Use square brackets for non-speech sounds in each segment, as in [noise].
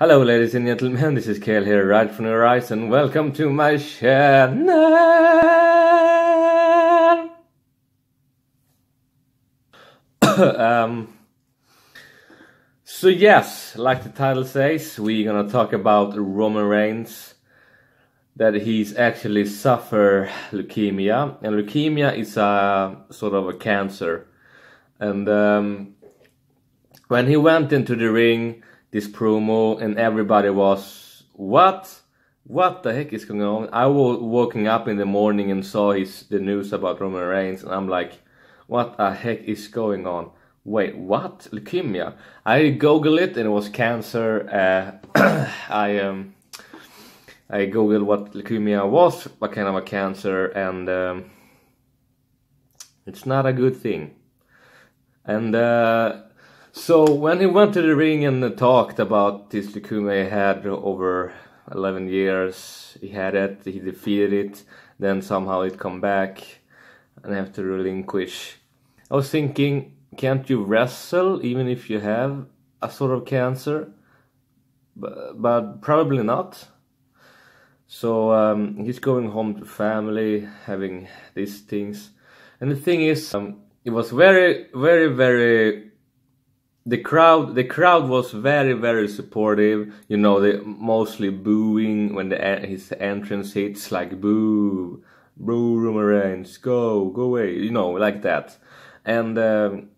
Hello ladies and gentlemen, this is Kale here right from the horizon. Welcome to my channel. [coughs] um, so yes, like the title says, we're gonna talk about Roman Reigns. That he's actually suffer leukemia, and leukemia is a sort of a cancer. And um, when he went into the ring, this promo, and everybody was, what? What the heck is going on? I was waking up in the morning and saw his the news about Roman Reigns, and I'm like, what the heck is going on? Wait, what? Leukemia? I googled it, and it was cancer. Uh, [clears throat] I um, I googled what leukemia was, what kind of a cancer, and um, it's not a good thing. And uh, so when he went to the ring and talked about this leukemia he had over 11 years, he had it, he defeated it, then somehow it come back and have to relinquish. I was thinking, can't you wrestle even if you have a sort of cancer? But, but probably not. So um, he's going home to family, having these things. And the thing is, um, it was very very very the crowd the crowd was very very supportive you know they mostly booing when the his entrance hits like boo boo Roman Reigns go go away you know like that. And um,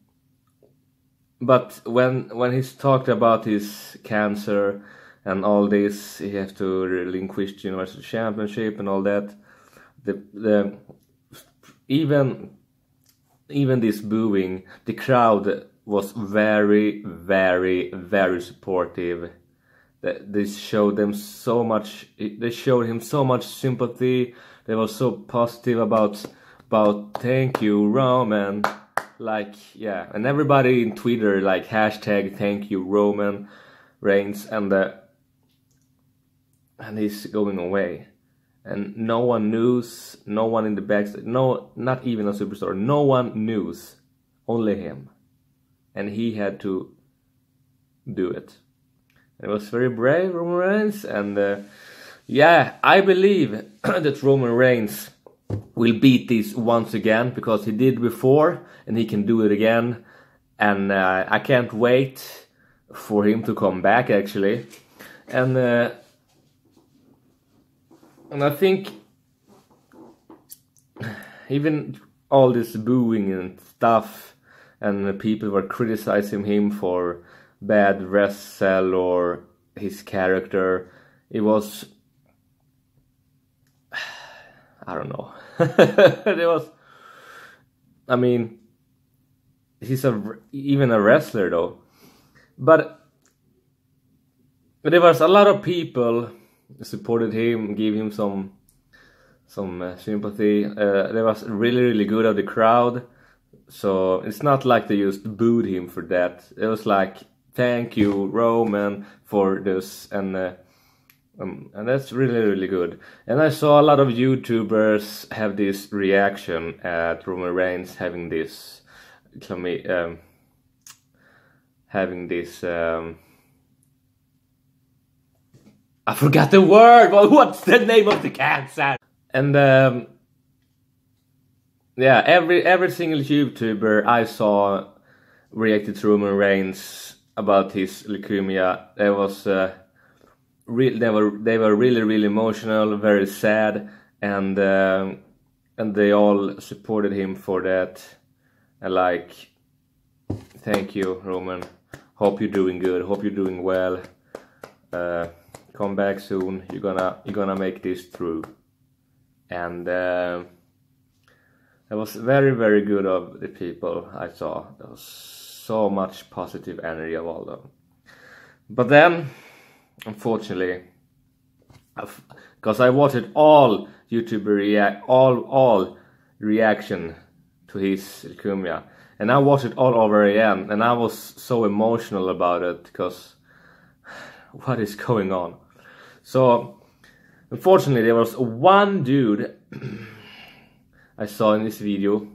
but when when he's talked about his cancer and all this he has to relinquish the universal championship and all that the the even even this booing, the crowd was very, very, very supportive. They showed them so much. They showed him so much sympathy. They were so positive about about thank you Roman. Like yeah, and everybody in Twitter like hashtag thank you Roman Reigns and the and he's going away and no one knows, no one in the backstage, no, not even a superstar, no one knows, only him, and he had to do it. It was very brave, Roman Reigns, and uh, yeah, I believe [clears throat] that Roman Reigns will beat this once again because he did before, and he can do it again, and uh, I can't wait for him to come back actually, and. Uh, and I think [sighs] even all this booing and stuff, and people were criticizing him for bad wrestle or his character. It was, [sighs] I don't know. [laughs] it was, I mean, he's a even a wrestler though, but but there was a lot of people supported him, gave him some some uh, sympathy. Uh, they was really really good of the crowd, so it's not like they just booed him for that. It was like thank you Roman for this and. Uh, um, and that's really really good. And I saw a lot of YouTubers have this reaction at Roman Reigns having this, um, having this um, I forgot the word. Well, [laughs] what's the name of the cancer? And um, yeah, every every single YouTuber I saw reacted to Roman Reigns about his leukemia. It was uh, they were they were really really emotional, very sad, and um, and they all supported him for that. And like, thank you, Roman. Hope you're doing good. Hope you're doing well. Uh, come back soon you're gonna you're gonna make this through and uh, it was very very good of the people I saw. There was so much positive energy of all them. But then unfortunately because I watched all YouTuber react all all reaction to his leukemia and I watched it all over again and I was so emotional about it because [sighs] what is going on? So, unfortunately, there was one dude [clears throat] I saw in this video.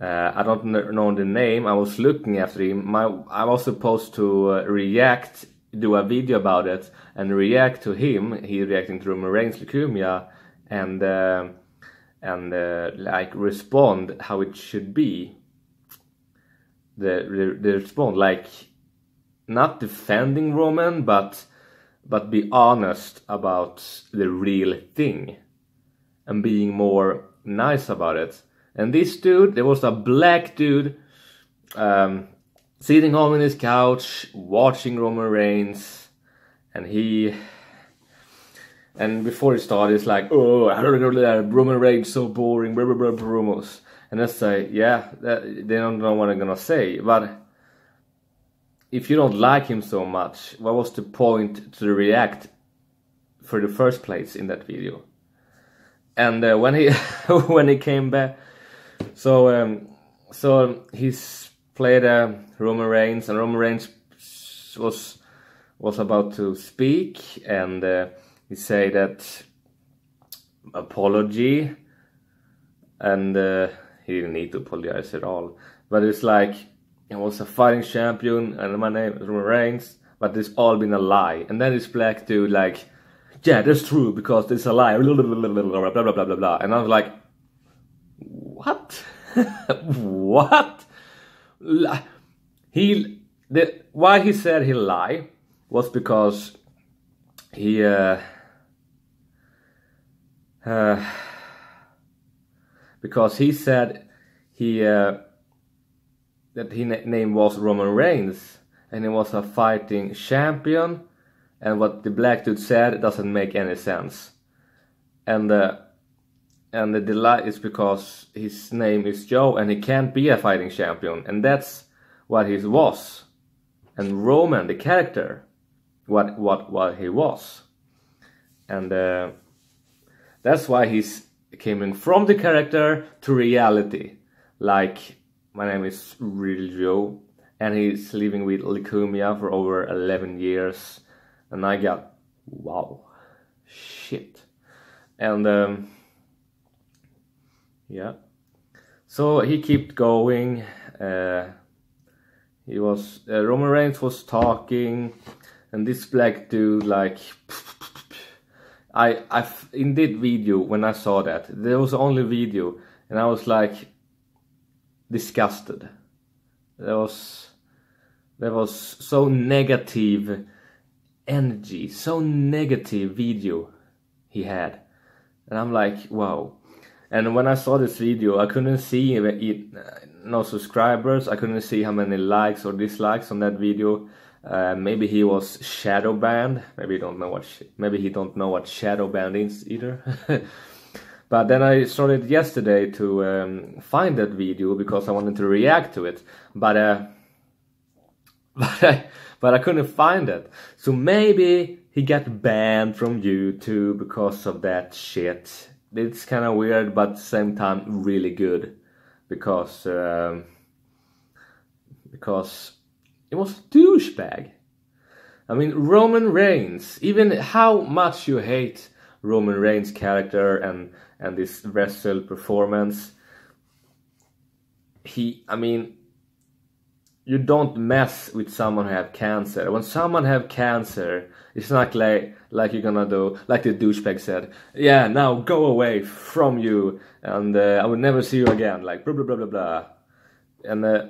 Uh, I don't know the name. I was looking after him. My I was supposed to uh, react do a video about it and react to him. He reacting to Reigns leukemia and uh, and uh, like respond how it should be. The, the the respond like not defending Roman, but but be honest about the real thing and being more nice about it. And this dude, there was a black dude um, sitting home on his couch watching Roman Reigns, and he. And before he started, it's like, oh, Roman Reigns so boring, blah blah blah promos. And I say, yeah, that, they don't know what I'm gonna say, but if you don't like him so much, what was the point to react for the first place in that video? And uh, when he [laughs] when he came back, so um, so he's played uh, Roman Reigns, and Roman Reigns was was about to speak, and uh, he said that apology, and uh, he didn't need to apologize at all. But it's like he was a fighting champion, and my name is Roman Reigns, but it's all been a lie. And then this black dude like, yeah, that's true because it's a lie, blah [laughs] blah blah blah blah blah blah blah blah. And I was like, what? [laughs] what? He the why he said he lie was because he uh, uh, because he said he uh, that his name was Roman Reigns and he was a fighting champion and what the black dude said doesn't make any sense. And uh, and the delay is because his name is Joe and he can't be a fighting champion. And that's what he was. And Roman the character what what what he was. And uh, that's why he's coming from the character to reality. Like my name is Real Joe and he's living with leukemia for over 11 years and I got wow shit and um, yeah. So he kept going. Uh, he was uh, Roman Reigns was talking, and this black dude like. [laughs] I I in that video when I saw that there was only video, and I was like disgusted. There was there was so negative energy, so negative video he had, and I'm like, wow and when I saw this video, I couldn't see it, no subscribers. I couldn't see how many likes or dislikes on that video. Uh, maybe he was shadow banned. Maybe he don't know what. maybe he don't know what shadow banned is either. [laughs] but then I started yesterday to um, find that video because I wanted to react to it. But uh, [laughs] but I but I couldn't find it. So maybe he got banned from YouTube because of that shit it's kind of weird, but same time really good because um, because it was douchebag. I mean, Roman Reigns. Even how much you hate Roman Reigns' character and and this wrestle performance, he. I mean, you don't mess with someone who have cancer. When someone have cancer, it's not like like you're gonna do like the douchebag said. Yeah, now go away from you, and uh, I will never see you again. Like blah blah blah blah blah, and uh,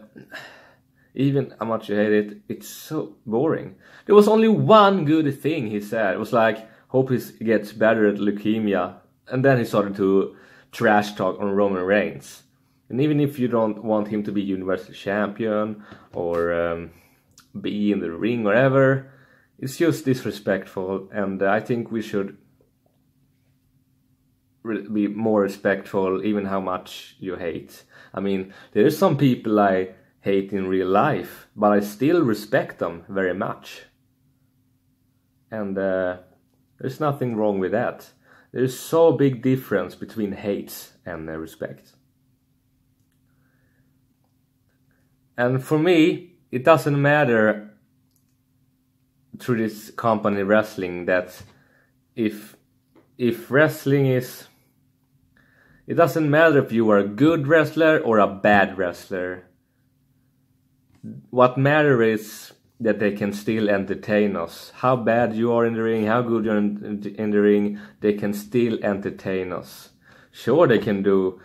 even how much you hate it, it's so boring. There was only one good thing he said. It was like hope he gets better at leukemia, and then he started to trash talk on Roman Reigns. And even if you don't want him to be Universal Champion or um, be in the ring or ever, it's just disrespectful. And I think we should be more respectful, even how much you hate. I mean, there are some people I hate in real life, but I still respect them very much. And uh, there's nothing wrong with that. There's so big difference between hate and uh, respect. And for me, it doesn't matter through this company wrestling that if if wrestling is it doesn't matter if you are a good wrestler or a bad wrestler. What matters is that they can still entertain us. How bad you are in the ring, how good you're in, in the ring, they can still entertain us. Sure, they can do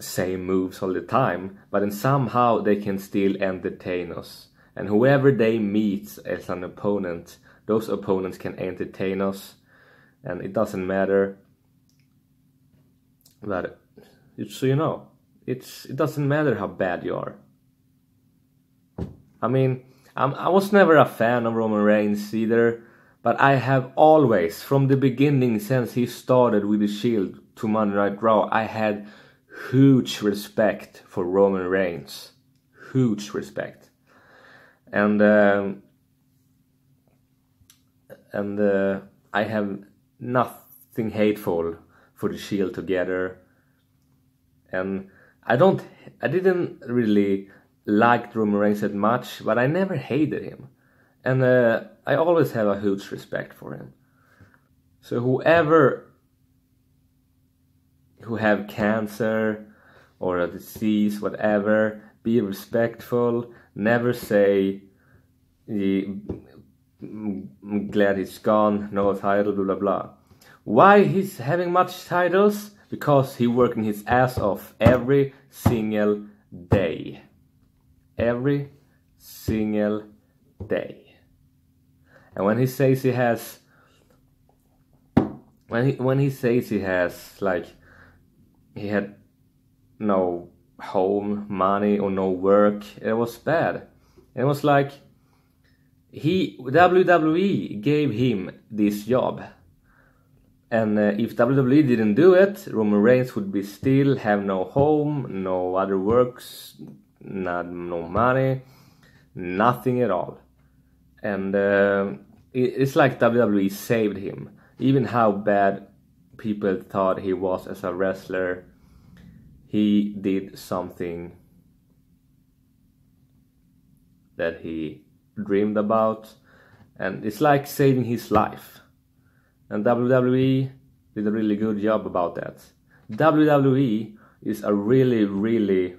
same moves all the time, but then somehow they can still entertain us. And whoever they meet as an opponent, those opponents can entertain us, and it doesn't matter. But so you know, it's it doesn't matter how bad you are. I mean, I'm, I was never a fan of Roman Reigns either, but I have always, from the beginning, since he started with the Shield to Monday Night Raw, I had huge respect for Roman Reigns, huge respect, and um, and uh, I have nothing hateful for the Shield together, and I don't, I didn't really like Roman Reigns that much, but I never hated him, and uh, I always have a huge respect for him. So whoever who have cancer or a disease, whatever, be respectful. Never say, I'm glad he's gone, no title, blah blah blah. Why he's having much titles? Because he working his ass off every single day. Every single day. And when he says he has when he when he says he has like he had no home, money, or no work. It was bad. It was like he WWE gave him this job. And uh, if WWE didn't do it, Roman Reigns would be still have no home, no other works, not no money, nothing at all. And uh, it, it's like WWE saved him. Even how bad people thought he was as a wrestler, he did something that he dreamed about and it's like saving his life. And WWE did a really good job about that. WWE is a really really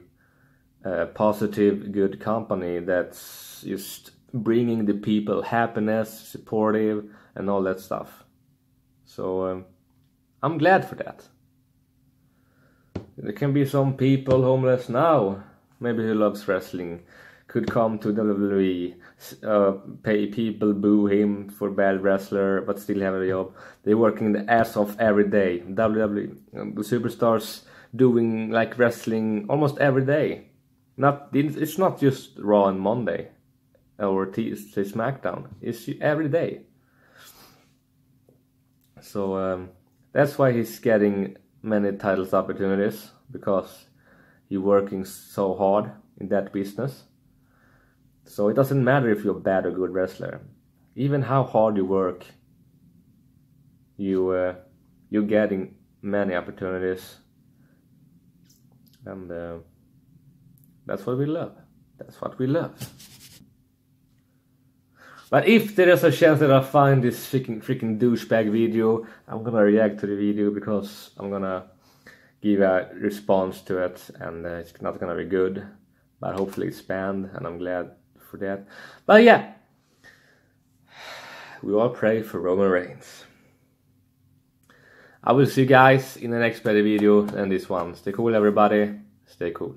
uh, positive good company that's just bringing the people happiness supportive and all that stuff. So um, I'm glad for that there can be some people homeless now, maybe who loves wrestling, could come to WWE, uh, pay people boo him for bad wrestler, but still have a job. They're working the ass off every day. WWE, um, the superstars doing like wrestling almost every day. Not it's not just Raw and Monday or Tuesday SmackDown. It's every day. So um, that's why he's getting many titles opportunities because you're working so hard in that business. So it doesn't matter if you're bad or good wrestler. Even how hard you work, you uh, you're getting many opportunities, and uh, that's what we love. That's what we love. But if there is a chance that I find this freaking freaking douchebag video, I'm gonna react to the video because I'm gonna give a response to it, and uh, it's not gonna be good. But hopefully it's banned, and I'm glad for that. But yeah, [sighs] we all pray for Roman Reigns. I will see you guys in the next better video than this one. Stay cool, everybody. Stay cool.